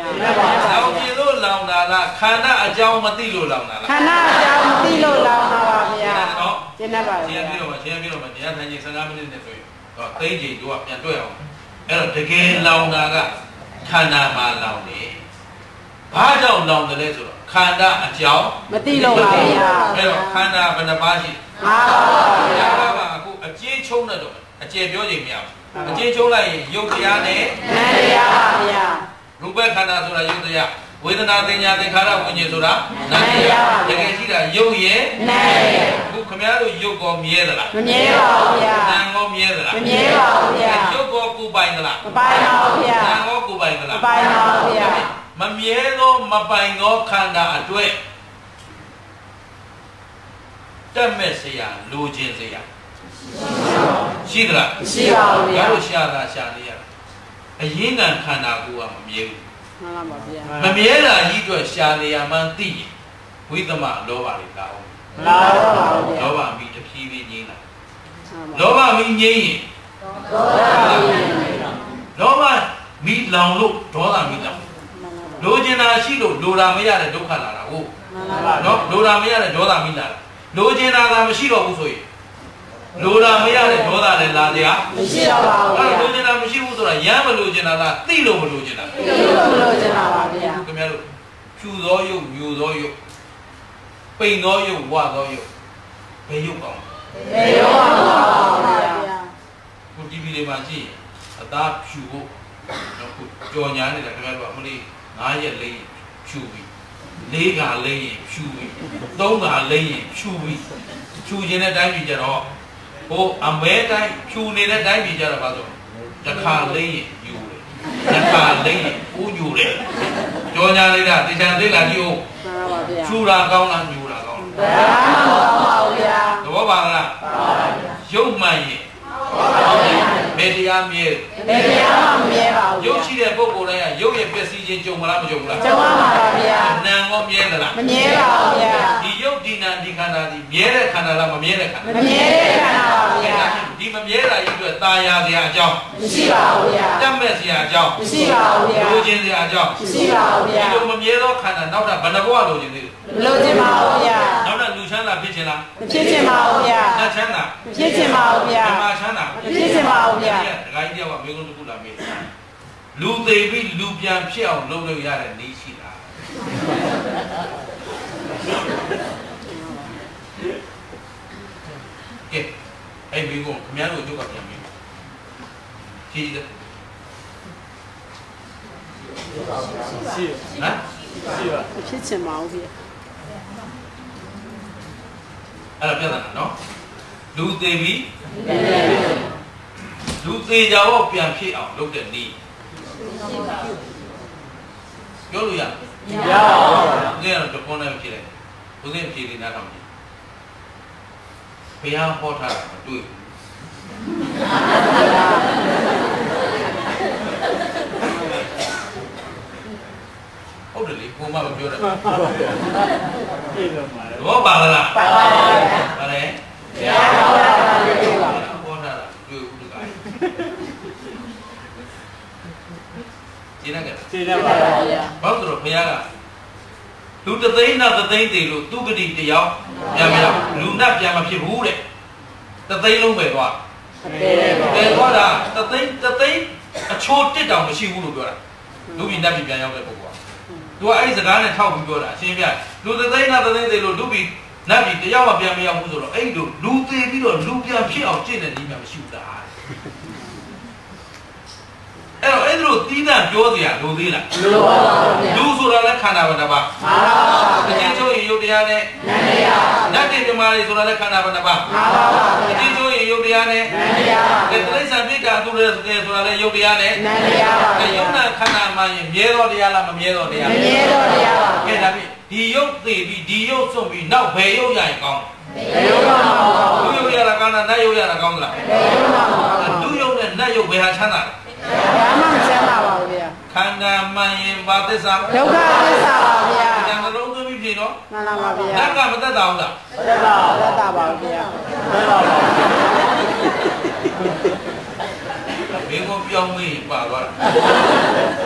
လောင်းပြေလို့လောင်းတာလားခန္ဓာအကြောင်းမသိလို့လောင်းတာလားခဏအကြောင်းမသိလို့လောင်းတာပါဗျာနော်ကျင်းတတ်ပါရှဗျာင်းပြီးတော့မှရှင်းပြီးတော့မှတရားထိုင်ခြင်း15မိနစ်နဲ့ဆိုရင်တော့သိကြည်တို့ကပြန်တွေ့အောင်အဲ့တော့တကယ်လောင်းတာကခန္ဓာမှာလောင်းတယ်ဘာကြောင့်လောင်းတယ်လဲဆိုတော့ ခန္ဓာအကြောင်းမသိလို့ပါဗျာအဲ့တော့ခန္ဓာဘယ်နှပါးရှိအားပါပါဘုဗျာရားကအခုအကျဉ်းချုံးတဲ့တော့အကျယ်ပြောချိန်မရဘူးအကျဉ်းချုံးလိုက်ရင်ယုတ်တရားနဲ့နန္တရားပါဗျာရူပခန္ဓာဆိုတာယုတ်တရားဝေဒနာသင်ညာသင်္ခါရဝိညာဉ်ဆိုတာနာမ်တရားတကယ်ရှိတာယုတ်ရဲ့နန္ရဲ့အခုခမည်းတော်ယုတ်ကောမြဲသလားမမြဲပါဘူးဗျာနာမ်ကောမြဲသလားမမြဲပါဘူးဗျာယုတ်ကောကိုပိုင်သလားမပိုင်ပါဘူးဗျာနာမ်ကောကိုပိုင်သမလားပိုင်ပါဘူးဗျာ မမြဲသောမပိုင်သောခန္ဓာအတွက်တက်မဲ့စရာလိုခြင်းစရာရှိသလားမရှိပါဘူးဗျာတို့ရှာတာရှာနေရအရင်းကံခန္ဓာကိုယ်ကမမြဲဘူးမှန်ပါဗျာမမြဲတာကြီးအတွက်ရှာနေရမှန်းသိရင်ဝိသမလောဘတွေလာအောင်လာတော့ပါဘူးလောဘမီတဖြည်းဖြည်းငြိမ်းလာလောဘမီငြိမ်းရင်လောဘမီလောင်လို့ဒေါသမီလောင် လိုချင်တာရှိလို့လိုတာမရတဲ့ဒုက္ခလာတာဟုတ်မှန်ပါနော်လိုတာမရတဲ့ဒေါသမီလာတာလိုချင်တာကမရှိတော့ဘူးဆိုရင်လိုတာမရတဲ့ဒေါသလည်းလာကြမရှိတော့ပါဘူးအဲ့ဗျာလိုချင်တာမရှိဘူးဆိုတာရမ်းမလိုချင်တာလားသိလို့မလိုချင်တာဒီလိုမလို့ကျင်ပါပါဗျာခင်ဗျားတို့ဖြူသောယုတ်ညူသောယုတ်ပိန်သောယုတ်ဝသောယုတ်ဘယ်ယုတ်ကောင်းလဲဘယ်ရောပါဗျာကိုတီဗီတွေမှာကြည့်ရင်အသားဖြူဖို့တော့ကိုကြော်ညာနေတာခင်ဗျားတို့ကမလေး 9ရက်လိမ့်ရင်ဖြူပြီ၄ခါလိမ့်ရင်ဖြူပြီ၃ခါလိမ့်ရင်ဖြူပြီဖြူခြင်းတဲ့တိုင်းပြည်ကြတော့ဟိုအမဲတိုင်းဖြူနေတဲ့တိုင်းပြည်ကြတော့ဘာလို့တစ်ခါလိမ့်ရင်ယူတယ်တစ်ခါလိမ့်ရင်ဦးယူတယ်ကြော်ညာနေတာတေချာသိလာကြည့်ဦးမှန်ပါဗျာဖြူတာကောင်းလားညူတာကောင်းလားဘယ်မှမကောင်းပါဘူးဗျာသဘောပါလားရုပ်မှန်ရင်ဘယ်တရားမြဲဘယ်တရားမှမမြဲပါဘူးရုပ်ဗျာရှိတဲ့ပုဂ္ဂိုလ်တိုင်းက ရုပ်ရဲ့ပျက်စီးခြင်းကြုံမလားမကြုံဘူးလားကျောင်းပါပါဗျာနာမ်ကောမြဲသလားမမြဲပါဘူးဗျာဒီရုပ်ဒီနာမ်ဒီခန္ဓာဒီမြဲတဲ့ခန္ဓာလားမမြဲတဲ့ခန္ဓာမမြဲတဲ့ခန္ဓာပါဗျာဒီမမြဲတာကြီးအတွက်ตาရစရာအကြောင်းမရှိပါဘူးဗျာတတ်မဲ့စရာအကြောင်းမရှိပါဘူးဗျာလိုချင်စရာအကြောင်းမရှိပါဘူးဒီဗျာလိုမမြဲသောခန္ဓာနောက်ထပ်ဘယ်နှဘဝလိုချင်သေးလဲမလို့ကျင်ပါဘူးဗျာနောက်ထပ်လူချမ်းသာဖြစ်ချင်လားမဖြစ်ချင်ပါဘူးဗျာနတ်ချမ်းသာမဖြစ်ချင်ပါဘူးဗျာဓမ္မချမ်းသာမဖြစ်ချင်ပါဘူးဗျာဒကာကြီးတယောက်ကမေကုန်းတစ်ခုလာမေးတယ် လူသေးပြီးလူပြန်ဖြစ်အောင်လုပ်လို့ရတဲ့နည်းရှိတာကဲအဲ့မေကုန်းခင်ဗျားတို့တို့ကပြန်မေးကြဖြေတယ်ရှိဟမ်ရှိပါမဖြစ်ချင်ပါဘူးဗျာအဲ့ဒါပြဿနာနော်လူသေးပြီလူသေးကြတော့ပြန်ဖြစ်အောင်လုပ်တဲ့နည်း ပြောလို့ရရပါပါဦးဇင်းကတော့တကွန်းနဲ့ဖြစ်တယ်ဦးဇင်းဖြေနေတာတော့မဖြစ်ဘုရားဟောထားတာမတွေ့ဘူးဟုတ်တယ်လေကိုမမပြောတယ်ပြည့်စုံပါလေဘောပါလားပါပါပါ ပါလေ ဘုရားဟောတာပါလို့ပါ ဟောထားတာတွေ့ဘူးတကားကျ င်းရတယ်ရှင်းရပါပါဗျာဘာလို့လဲဘုရားကလူတသိန်းနဲ့တသိန်းတည်လို့သူဂတိတယောက်ပြန်မရလူနဲ့ပြန်မဖြစ်ဘူးတဲ့တသိန်းလုံးပဲသွားတယ်တယ်တယ်သွားတာတသိန်းတသိန်းအချိုးတစ်တောင်မရှိဘူးလို့ပြောတာလူပြည်နဲ့ပြည်ပြန်ရောက်တဲ့ပုဂ္ဂိုလ်ကသူကအဲ့ဒီစကားနဲ့ထောက်ပြီးပြောတာအရှင်းပြလူတသိန်းနဲ့တသိန်းတည်လို့လူပြည်နတ်ပြည်တယောက်မှပြန်မရောက်ဘူးဆိုတော့အဲ့လိုလူသေးပြီးတော့လူပြန်ဖြစ်အောင်ကျင့်တဲ့နည်းမှမရှိဘူးလား အဲ့တော့အဲ့လိုသီးနှံပြောစရာလိုသေးလားလို့ပါပါဗျာလူဆိုတာလည်းခန္ဓာဘယ်နှပါးပါပါပါအချင်းချိုးရင်ယုတ်တရားနဲ့နန္ဒယာနတ်တိပြမာတွေဆိုတာလည်းခန္ဓာဘယ်နှပါးပါပါပါအဗျာချင်းချိုးရင်ယုတ်တရားနဲ့နန္ဒယာကတိရိစ္ဆာန်ပြိတ္တာသူတွေဆိုတာလည်းယုတ်တရားနဲ့နန္ဒယာပါကဗျာယုတ်နာခန္ဓာမှရင်မြဲတော်တရားလားမမြဲတော်တရားမလားမြဲတော့တရားပါကဲဒါဖြင့်ဒီယုတ်သေးပြီးဒီယုတ်စွန့်ပြီးနောက်ဘယ်ယုတ်ရရင်ကောင်းဘယ်လိုမှမဟုတ်ပါလူဘူးယုတ်ရတာကောင်းလားနတ်ယုတ်ရတာကောင်းသလားဘယ်လိုမှမဟုတ်ပါလူဘူးယုတ်နဲ့နတ်ယုတ်ဘယ်ဟာချမ်းသာလဲ ဘာမှမချမ်းသာပါဘူးဗျာခန္ဓာမှရင်ဘာသစ္စာဒုက္ခသစ္စာပါဗျာဉာဏ်နှလုံးသွင်းပြီးပြင်တော့မှန်လားပါဗျာနတ်ကမသက်တာဘူးလားသက်သာသက်သာပါဘူးဗျာသက်သာပါမင်းကပြောင်းမင်းပါသွားတာ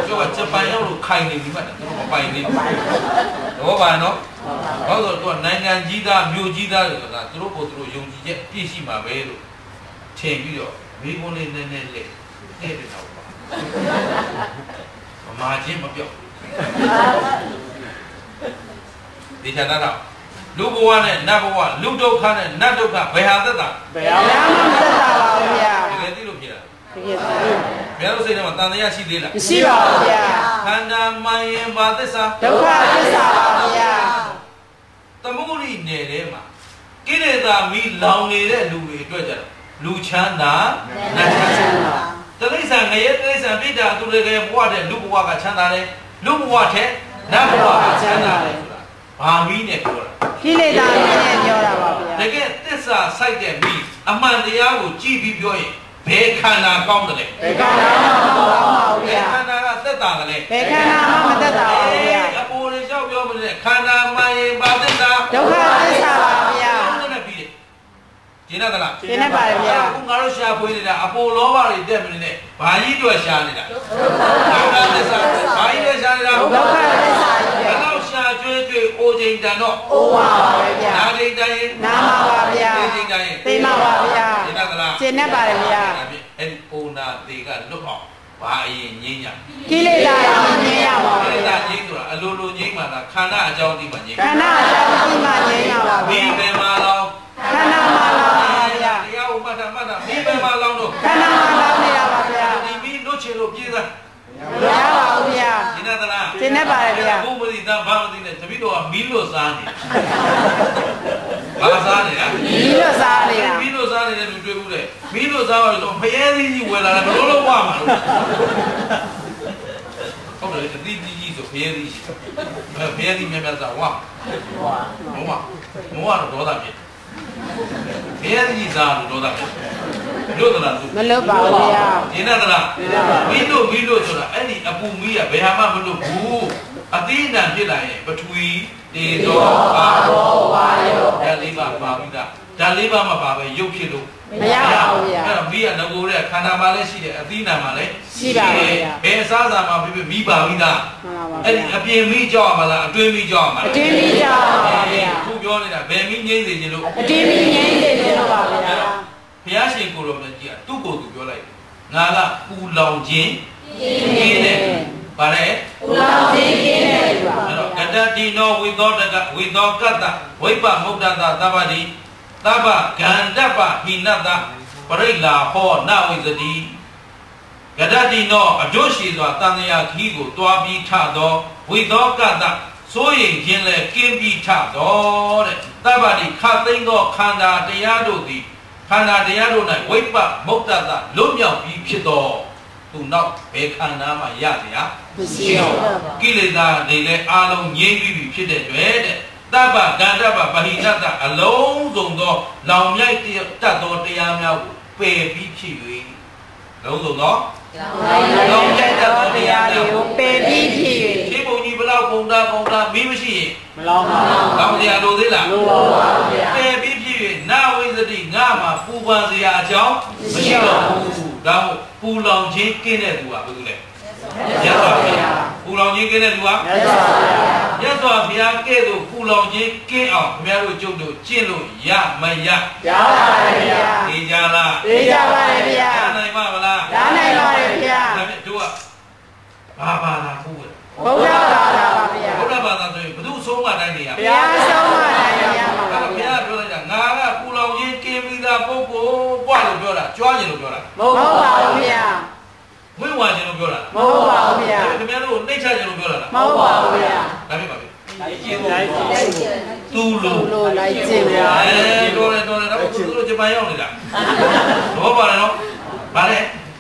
ကျောကဂျပန်ရောက်လို့ခိုင်နေပြီမှတ်တယ်သူတို့မပိုင်သေးဘူးတော့ပါနော်ဘာလို့တော့နိုင်ငံကြီးသားမြို့ကြီးသားတွေဆိုတာသူတို့ကိုသူတို့ယုံကြည်ချက်ပြည့်ရှိမှာပဲလို့ထင်ပြီးတော့မိကုန်းလေးနည်းနည်းလေး တဲ့တဲ့တော့ပါမမာချင်းမပြောက်ဒီချာတော့လူဘဝနဲ့နတ်ဘဝလူဒုက္ခနဲ့နတ်ဒုက္ခဘယ်ဟာသက်တာဘယ်အောင်ဘာမှမသက်သာပါဘူးဗျာတကယ်သိလို့ဖြစ်တာတကယ်သိဘယ်လိုစိတ်ထဲမှာတန်တရားရှိသေးလားမရှိပါဘူးဗျာခန္ဓာမှန်ရင်ဘာသစ္စာဒုက္ခသစ္စာပါဗျာသမုဒိနယ်ထဲမှာကိလေသာမီလောင်နေတဲ့လူတွေအတွက်ကြတော့လူချမ်းသာနတ်ချမ်းသာ တတိဆန်ငရဲတတိဆန်ပြိတ္တာသူတွေကဘဝတဲ့လူဘဝကချမ်းသာတယ်လူဘဝတဲ့နတ်ဘဝကချမ်းသာတယ်ဆိုတာဘာမီးနဲ့ပြောတာကိလေသာနဲ့ပြောတာပါဗျာတကယ်သစ္စာစိုက်တဲ့မီးအမှန်တရားကိုကြည့်ပြီးပြောရင်ဘယ်ခန္ဓာကောင်းတယ်လဲဘယ်ခန္ဓာမှမဟုတ်ပါဘူးဘယ်ဗျာခန္ဓာကသက်သာတယ်လဲဘယ်ခန္ဓာမှမသက်သာပါဘူးဗျာအပေါ်လေးလျှောက်ပြောမလို့ခန္ဓာမှန်ရင်ဘာသစ္စာဒုက္ခသစ္စာပါဗျာဘယ်နဲ့ပြီးတယ် ကျင်းရသလားရှင်းနေပါတယ်ဗျာအခုငါတို့ရှာဖွေနေတာအပေါ်လောဘတွေတက်မနေနဲ့ဘာကြီးတို့ရှာနေတာဒုက္ခသစ္စာဘာကြီးတွေရှာနေတာဒုက္ခသစ္စာကြီးဗျာဘယ်တော့ရှာကျွေးကျွေးအိုချိန်တန်တော့အိုးပါပါပဲဗျာနာချိန်တန်ရင်နားပါပါဗျာသိချိန်တန်ရင်သိမှာပါဗျာကျင်းရသလားရှင်းနေပါတယ်ဗျာအဲ့ဒီအဲ့ဒီအိုနာသေးကလွတ်အောင်ဘာအရင်ငိမ့်ညာကိလေသာကြီးငြိမ်းရပါအဲ့ဗျာဒါငိမ့်ဆိုတာအလိုလိုငိမ့်မှသာခန္ဓာအကြောင်းဒီမှာငိမ့်ခန္ဓာအကြောင်းကြီးမှငြိမ်းရပါမိဗျာဘယ်မှာလောင်းခန္ဓာမှလောင်းပါဗျာ တရားကိုမှတ်တာမှတ်တာမိဘယ်မှာလောင်းတော့ ခန္ဓာမှလောင်းနေတာပါဗျာဒီမိလွတ်ချင်လို့ပြေးသားမရပါဘူးဗျာရှင်းသလားရှင်းနေပါတယ်ဗျာဘုမတိတဘာမတိနဲ့တပိတော့မီးလို့စားနေဘာစားနေတာဒီလိုစားနေတာမီးလို့စားနေတဲ့လူတွေ့ဘူးလေမီးလို့စားပါလို့ဖရဲသီးကြီးဝယ်လာတယ်ဘလို့လို့ဝမှာလို့ဟုတ်တယ်ဒီဒီကြီးဆိုဖရဲသီးရှိအဲဖရဲသီးများများစားဝမောမောတော့ဒေါသဖြစ်ဖရဲသီးကြီးစားလို့ဒေါသဖြစ် လို့တလားသူမလွတ်ပါဘူးဗျာရင်းသလားမီးလို့မီးလို့ဆိုတာအဲ့ဒီအပူမီးကဘယ်ဟာမှမလို့ဘူးအသီးအနှံဖြစ်လာရင်ပထဝီတေဇောအာရောဝါယောဓာတ်လေးပါပါပြီးသားဓာတ်လေးပါမပါပဲရုပ်ဖြစ်လို့မရပါဘူးဗျာအဲ့တော့မီးကငကိုတဲ့ခန္ဓာမှာလည်းရှိတယ်အသီးအနှံမှာလည်းရှိပါပါဗျာဘယ်အစားအစာမှာဖြစ်ဖြစ်မီးပါပြီးသားမှန်ပါပါအဲ့ဒီဗျာအပြင်မီးကြောက်ရမှာလားအတွင်းမီးကြောက်ရမှာအလားတင်းပြီးကြပါဗျာခုပြောနေတာဘယ်မီးငိမ့်စေခြင်းလို့အတင်းပြီးငြိမ်းနေတယ်လို့ပါဗျာ ဘုရားရှင်ကိုယ်တော်မြတ်ကြီးကသူ့ကိုယ်သူပြောလိုက်တယ်ငါကပူလောင်ခြင်းကင်းတယ်ဗါလဲဘုရားရှင်ကင်းတယ်ပါအဲ့တော့ကတတိနောဝိသောတကဝိသောကတ္တဝိပမုဒ္ဒတာသဗ္ဗတိသဗ္ဗဂန္ဓပဟိနတ္တပရိလာဟောနဝိဇတိကတတိနောအကျိုးရှိစွာတန်မြာခီးကိုတွားပြီးထသောဝိသောကတစိုးရင်ခြင်းလဲကင်းပြီးထသောတဲ့တပ္ပတိခသိမ့်သောခန္ဓာတရားတို့သည် ခန္ဓာတရားတို့၌ဝိပ္ပမုတ်တတလွတ်မြောက်ပြီးဖြစ်သောသူနောက်ဘယ်ခန္ဓာမှရစရာမရှိတော့ကိလေသာတွေလည်းအလုံးငြိမ့်ပြီးဖြစ်တဲ့တွေ့တဲ့တပ္ပကန္တပပဟိတတအလုံးစုံသောလောင်မြိုက်တတ်သောတရားများကိုပယ်ပြီးဖြစ်၍လုံးစုံသောလောင်မြိုက်တတ်သောတရားတွေကိုပယ်ပြီးဖြစ်၍ရှင်ဘုံကြီးဘလောက်ပုံတာပုံတာမင်းမရှိရင်မလောင်ပါဘူး။လောင်စရာလိုသေးလားလိုပါဘူးဗျာ။ပယ်ပြီးဖြစ် နာဝိသတိငါမှာပူပန်စရာအကြောင်းမရှိတော့ဘူးဒါမို့ပူလောင်ခြင်းကင်းတဲ့သူကဘယ်သူလဲရသော်ဘုရားပူလောင်ခြင်းကင်းတဲ့သူကမြတ်စွာဘုရားရသော်ဘုရားကဲ့သို့ပူလောင်ခြင်းကင်းအောင်ခင်ဗျားတို့ကျုပ်တို့ကျင့်လို့ရမရရပါတယ်ဗျာသိကြလားသိကြပါရဲ့ဗျာရနိုင်မှာမလားရနိုင်ပါရဲ့ဗျာဒါဖြင့်တို့ကဘာဘာသာပူတယ်ဘုရားဘာသာပါဗျာဘုရားဘာသာဆိုရင်ဘုသူအဆုံးမတိုင်းနေရဘုရားဆုံးမနိုင်ရမှာပါ ဘု ဗျာ ရားပြောလိုက်တာငါကပူလောင်ခြင်းကင်းပြီးသားပုဂ္ဂိုလ်ပွားလို့ပြောတာကြွားခြင်းလို့ပြောတာ မဟုတ်မဟုတ်ပါဘူးဗျာဝိဝါခြင်းလို့ပြောတာမဟုတ်ပါဘူးဗျာခင်ဗျားတို့နှိမ့်ချခြင်းလို့ပြောတာလားမဟုတ်ပါဘူးဗျာဒါဖြစ်ပါပြီတိုင်းကျင်းသူ့လိုလိုလိုက်ခြင်းဗျာအဲတော်တယ်တော်တယ်တော့သူတို့ဂျပန်ရောက်နေတာတော့ပါတယ်နော်ဗါလဲ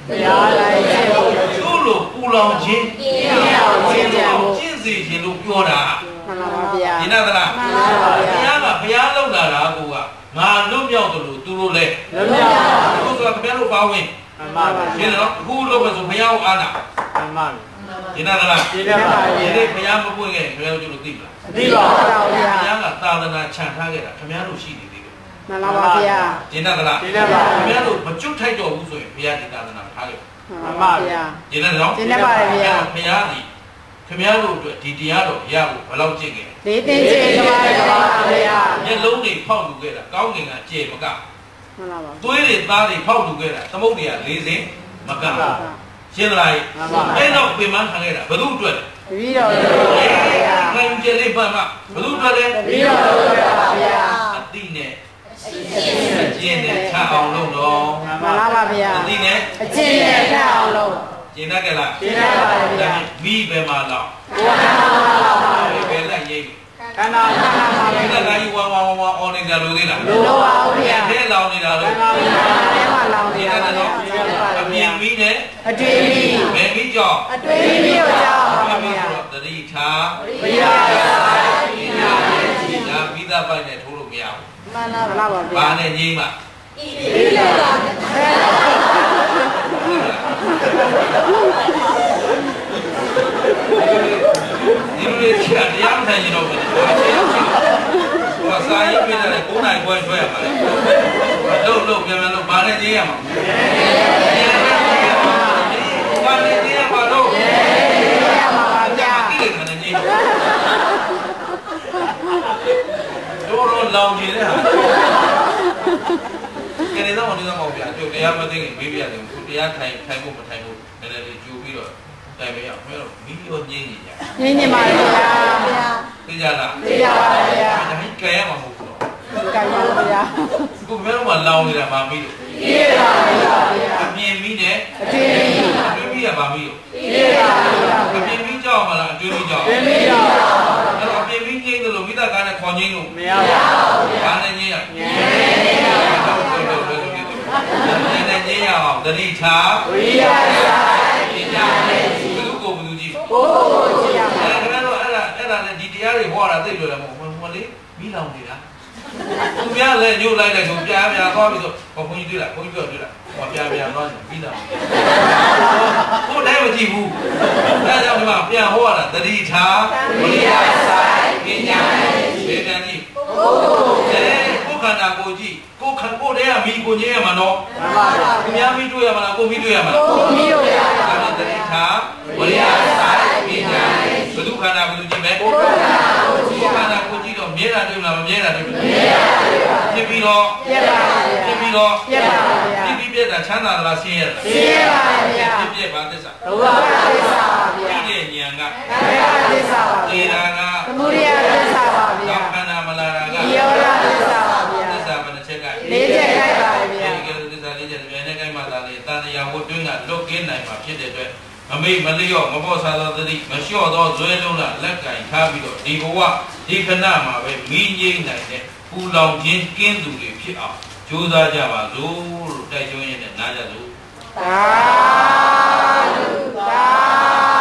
ဘုရားလိုက်ခြင်းကိုသူ့လိုပူလောင်ခြင်းပြည့်အောင်ခြင်းကြဖို့ကျင့်စေခြင်းလို့ပြောတာမှန်ပါပါဗျာဒီနာသလားမှန်ပါပါဘုဗျာရားကဘုရားလောက်လာတာကိုက ငါလွတ်မြောက်တယ်လို့သူတို့လဲလုံးမြောက်အခုဆိုတာခင်ဗျားတို့ပါဝင်အမှန်ပါရှင်းတယ်နော်အခုလို့ပဲဆိုဘုရားကိုအားနာအမှန်ဒီနာသလားကျင်းရပါဒီဗျာနေ့ဘုရားမပွင့်ခဲ့ခင်ဗျားတို့ကျလို့သိမလားဒီပါမှန်ပါဘုဗျာရားကသာသနာခြံထားခဲ့တာခင်ဗျားတို့ရှိနေသေးတယ်မှန်ပါပါဗျာဒီနာသလားကျင်းရပါခင်ဗျားတို့မကျွတ်ထိုက်တော့ဘူးဆိုရင်ဘုရားဒီသာသနာထားခဲ့မှန်ပါဗျာဒီနာနော်ကျင့်တတ်ပါတယ်ဗျာဘုရားဒီခင်ဗျားတို့အတွက်ဒီတရားတော်ရဖို့ဘယ်လောက်ကျင့်ခဲ့လဲလေးသိခြင်းကပါကပါဗျာမျက်လုံးတွေဖော က်လူခဲ့တာကောင်းငင်ကကျေမကမှန်ပါပါသွေးတွေသားတွေဖောက်လူခဲ့တာသမုတ်တွေက၄စင်းမကရှင်းသလားအဲ့တော့ပြင်မခံခဲ့တာဘယ်သူအတွက်လဲပြီးတော့လို့ဗျာခံယူချက်လေးမှန်မှဘယ်သူအတွက်လဲပြီးတော့လို့ဗျာအတိနဲ့အကျင့်နဲ့ချအောင်လုပ်တော့မှန်ပါပါဗျာအတိနဲ့အကျင့်နဲ့ထအောင်လို့ကျင့်တတ်ကြလားကျင့်တတ်ပါတယ်ဗျာမိပဲမှာလောက်ဘုရားပါပါဘယ်လက်ရိပ် ခန္ဓာခန္ဓာမှာဒီကကြီးဝါဝါဝါဝါအော်နေကြလို့သေးလားလို့လို့ပါဦးဗျာထဲလောင်နေတာလို့ဘုရားထဲမှာလောင်ဒီနေတာကပါနော်အမြင်မိနဲ့အတွေ့အကြုံဘယ်မိကြောင့်အတွေ့အကြုံကြောင့်ပါမိဗျာတော့တတိထားဘုရားဒါပြီးသားပိုက်နဲ့ထိုးလို့မရဘူးမှန်လားပါဗျာဘာနဲ့ငိမ့်မှပြီးတော့ဒီလိုလေးချာ တရားမထိုင်ရင်တော့ဘယ်လိုလဲဘာသာရေးပြတယ်9နိုင်ခွဲဆွဲရပါလေလှုပ်လှုပ်ပြန်ပြန်လှုပ်ဘာနဲ့ငိမ့်ရမှာဘာနဲ့ငိမ့်ရမှာတော့ရပါပါဗျာကိလေသာနဲ့ငိမ့်တို့တော့လောင်နေတဲ့ဟာကဲနေတော့နေတော့မဟုတ်ဗျာကျုပ်တရားမသိခင်မေးပြရတယ်ခုတရားထိုင်ထိုင်ဖို့မထိုင်ဖို့နည်းနည်းလေးကြိုပြီးတော့တိုင်မရအောင်မဲတော့မီးရောငိမ့်နေကြ ညင်ညင်ပါဗျာ သိကြလား သိရပါဗျာ ဒါကြီးကဲရမှာမဟုတ်ဘူးတော့ ကြိုင်ပါဗျာ ခုမဲတော့မလောင်နေတာမမီးလို့ ပြေးပါဗျာ အမြင်မီးနဲ့ အတွေ့အကြုံ အတွင်းမီးကမမီးလို့ ပြေးပါဗျာ အမြင်မီးကြောက်မလားအတွင်းမီးကြောက် ပြင်းပြီးတော့ အဲ့တော့အမြင်မီးငိမ့်တယ်လို့မိသားကားနဲ့ခွန်ငိမ့်လို့ မရပါဘူး ဘာနဲ့ငိမ့်ရငိမ့်နေရအောင်ငိမ့်နေရအောင်တတိချာ ဝိရစာ ပညာနဲ့ဘယ်သူကိုဘယ်သူကြည့် ဘိုးဘိုးကြည့်ရမှာ အဲ့ဒါကတော့အဲ့ဒါအဲ့ဒါနဲ့ဒီတရားတွေဟောတာသိလို့လည်းမဟုတ်ဘူးဟိုလေမိလောင်နေတာသူများလည်းညှို့လိုက်တယ်ဆိုပြားပြား သွားပြီးဆိုဟောဘုန်းကြီးတွေ့လားဘုန်းကြီးပြောတွေ့လားဟောပြားပြားသွားပြီးလောင်ဟိုလည်းမကြည့်ဘူးဒါကြောင့်ဒီမှာပြန်ဟောရတာတတိထားဝိရိယဆိုင်ပညာနဲ့ဘေဒန်ကြီးဘိုးဘိုးအဲကိုခန္ဓာကိုကြည့်ကိုခန္ကိုတည်းကမိကိုငြင်းရမှာနော်မှန်ပါဗျာသူများမိတွေ့ရမှာလားကိုမိတွေ့ရမှာလားဘိုးပြီးတော့ဗျာဒါနဲ့တတိထားဝိရိယဆိုင်ပညာနဲ့ဘု து ခန္ဓာဘု து ကြည့်မယ် ဘိုးကကိုကြည့်ရ ခန္ဓာကိုကြည့် တော့မြဲတာတွေ့မလားမမြဲတာတွေ့မလားမြဲတာတွေ့ပါဖြစ်ပြီးတော့ပြက်ပါဗျာဖြစ်ပြီးတော့ပြက်ပါဗျာဖြစ်ပြီးပြက်တာချမ်းသာလားဆင်းရဲလားပြက်ပါဗျာဖြစ်ပြက်ပါသစ္စာဘုရားသစ္စာပါဗျာဒီတဲ့ဉာဏ်ကကာယသစ္စာပါသေဗျာတာကသမုဒိယသစ္စာပါဗျာခန္ဓာမလာတာကဒီယောဂသစ္စာပါဗျာသစ္စာဘယ်နှချက်ကလေးချက်ခိုက်ပါဗျာဒီကဲသစ္စာလေးချက်ပြန်နဲ့ကိုက်မှသာလေတန်တရားဝတ်တွင်းကလွတ်ကင်းနိုင်မှာဖြစ်တဲ့အတွက် မမေ့မလျော့မပေါ်ဆာသောသတိမလျှော့သောဇွဲလုံးလာလက်ကင်ထားပြီးတော့ဒီဘဝဒီခဏမှာပဲမင်းငိမ့်နိုင်တဲ့ပူလောင်ခြင်းကင်းသူတွေဖြစ်အောင်ကြိုးစားကြပါစို့လို့တိုက်တွန်းရင်းနဲ့နားကြစို့သာဓုသာ